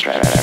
stress.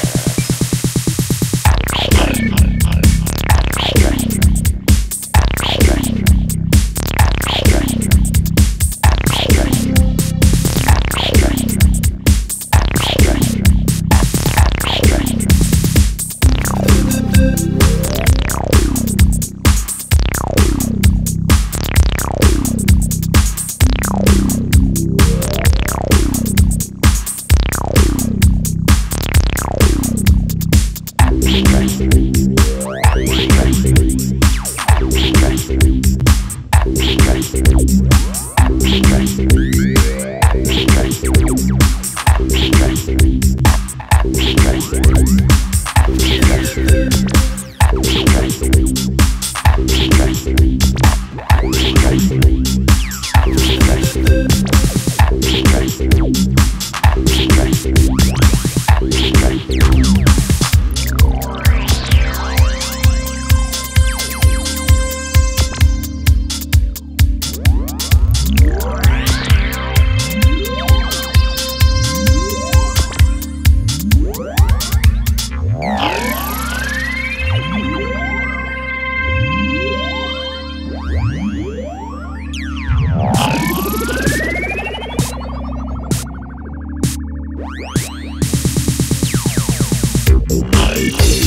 Hey.